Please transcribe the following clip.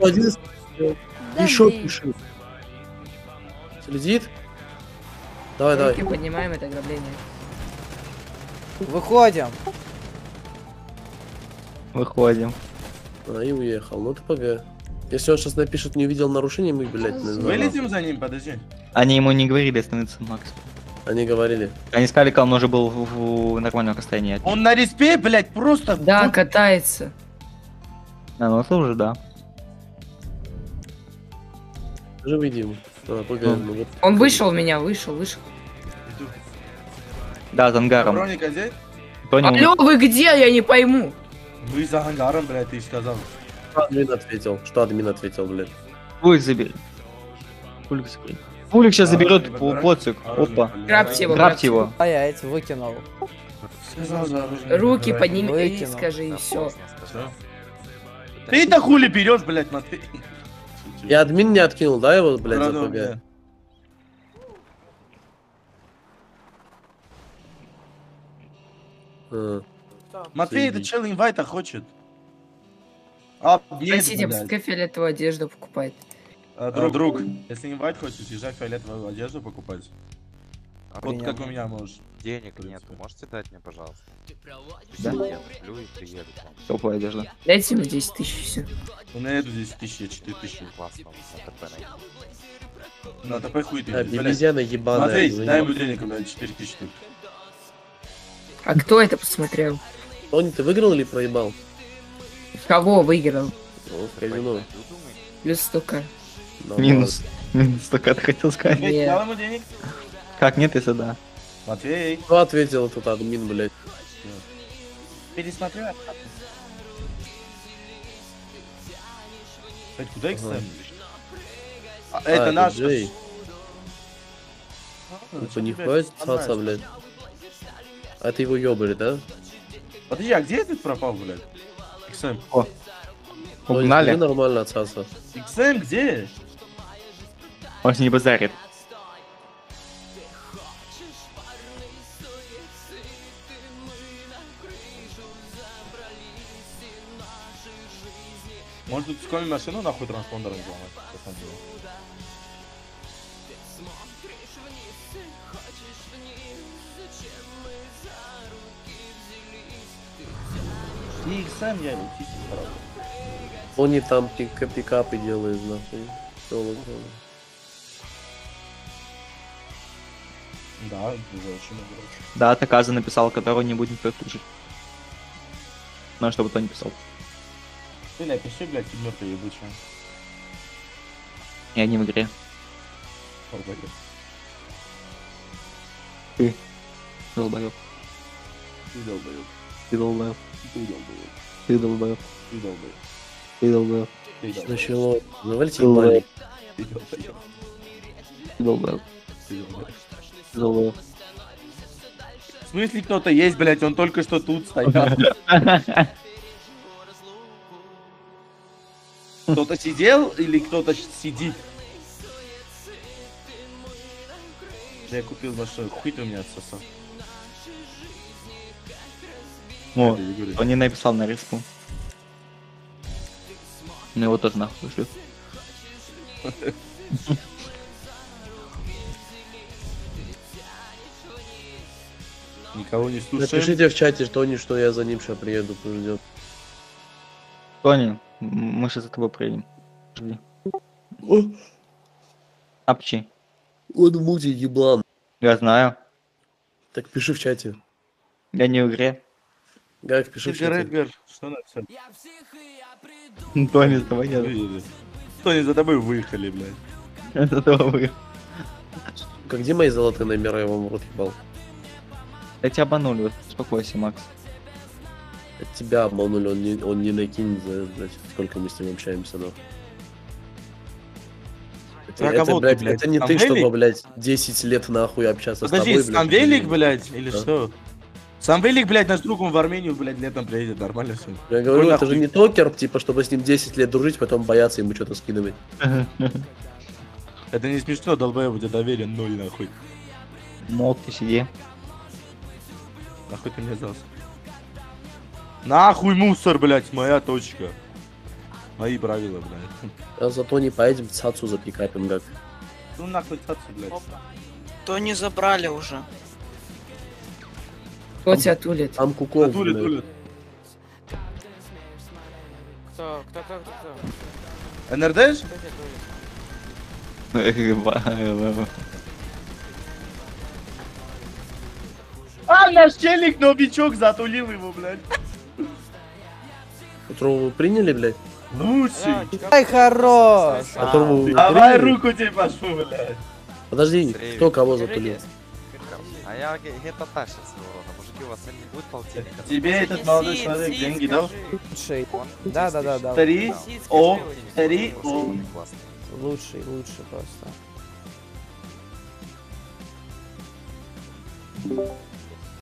один Да еще блин. пиши. Следит? Давай, Руки давай. поднимаем, это ограбление. Выходим. Выходим. А, и уехал. Ну ты погоди. Если он сейчас напишет, не увидел нарушений, мы, блядь, не. Вылетим за ним, подожди. Они ему не говорили остановиться, Макс. Они говорили. Они сказали, когда он уже был в, в нормальном расстоянии. них. Он на респе, блядь, просто... Да, катается. А, ну уже да. Уже выйдем. А, погоди, Ну. вот. Он вышел меня, вышел, вышел. Да, за ангаром. Броника здесь? Тони, Алло, вы где? Я не пойму. Вы за ангаром, блядь, ты сказал. Что админ ответил? Что админ ответил, блядь? Пулик забери. Пулик забери. Пулик сейчас заберет поцик. Опа. Грабьте его. Грабьте его. Стоять, выкинул. Сказал за оружие Руки подними и Выкинул. скажи, и все. Ты-то хули берешь, блядь, Матвей? И админ не откинул, да, его, блядь, ПГ? блядь. А, Матвей, Заебись. это чел инвайта хочет. А, нет, Спросите, пускай фиолетовую одежду покупает. А, друг, друг, если инвайт хочешь, езжай фиолетовую одежду покупать. Вот как у меня можешь. Денег нету, можете дать мне, пожалуйста? Да. Я куплю и приеду. Теплая одежда. Дайте ему 10 тысяч, все. У меня нету 10 тысяч, я 4 тысячи. Классно, на ТП найти. На ТП хуй ты. Обезьяна ебаная. Заебал. дай ему денег, у меня 4 тысячи тут. А кто это посмотрел? Тони, ты выиграл или проебал? Кого выиграл? Ну, в казино. Плюс столько. Минус. Минус только ты хотел сказать. Нет. дал ему денег? Как нет, если да. Матвей, Кто ответил этот админ, блядь? пересмотрю. Кстати, куда их Ага. ставим? А, Это А, наш. Джей. Ну, Типа не хватит цаца, блядь. А ты его ёбали, да? Подожди, а где этот пропал, блядь? XM. Тони, Угнали. скажи нормально цаца. XM где? Он с не базарит. Может тут с машину нахуй транспондером взломать? посмотрим. И XM я летите, правда. Тони там пика- пикапы делает, нахуй. Ладно. Да, уже очень много. раз. Да, Таказа написал, которого не будет никто слушать. Ну, чтобы кто не писал. Ты напиши, блядь, мертвый ебучая. Я не в игре. Долбоёб. Долбоёб. Ты долбоёб. Ты долбоёб. Ты долбоёб. Ты долбоёб. Ты долбоёб. Ты долбоёб. Ты долбоёб. Начало. Давайте ебальник. Ты долбоёб. Ты долбоёб. Ты долбоёб. Ты долбоёб. В смысле кто-то есть, блядь, он только что тут стоял. Кто-то сидел или кто-то сидит? Я купил машину, хуй ты у меня отсосал. О, он не написал на риску. Ну его тоже нахуй шлют. Никого не слушаем. Напишите в чате, Тони, что я за ним сейчас приеду, пусть ждет. Тони, мы сейчас за тобой приедем. Жди. Апчи. Он в муте еблан. Я знаю. Так пиши в чате. Я не в игре. Гак, пиши в Эдгар, чате. Эдгар, что написал? Тони, давай я. Выехали. Что они за тобой выехали, блядь? Это вы. Как где мои золотые номера, я вам в рот ебал? Я тебя обманули, успокойся, Макс. От тебя обманули, он не, он не накинет за, блядь, сколько мы с ним общаемся, но. Это, Про это, кого ты, блядь, блядь? это не ты, Самвелик? чтобы, блядь, 10 лет нахуй общаться Подожди, с тобой, блядь. сам Велик, блядь, или Да. что? Сам Велик, блядь, наш друг, он в Армению, блядь, летом приедет, нормально все. Я говорю, Какой это же не токер, типа, чтобы с ним 10 лет дружить, потом бояться ему что-то скидывать. Это не смешно, долбоеб, у тебя доверие ноль, нахуй. Молча сиди. Нахуй ты мне сдался? Нахуй мусор, блядь, моя точка. Мои правила, блядь. А зато не поедем цацу запикапим, как. Ну нахуй цацу, блядь. То не забрали уже. Кто тебя тулит? Там кукол. Тулит, тулит. Кто, кто, кто, кто, кто? НРДш? Тулит? А, наш челик новичок затулил его, блядь. Которого вы приняли, блядь? Чё- Ай, хорош! Которого вы Давай приняли? руку тебе пошу, блядь. Подожди, Быстрее. кто кого затулил? А я гетто-та сейчас урона. Мужики, у вас не будет полтинника? Тебе этот молодой человек деньги дал? скажи. Лучший. Да, да, да, да. Три, О, три, О. Лучший, лучший просто.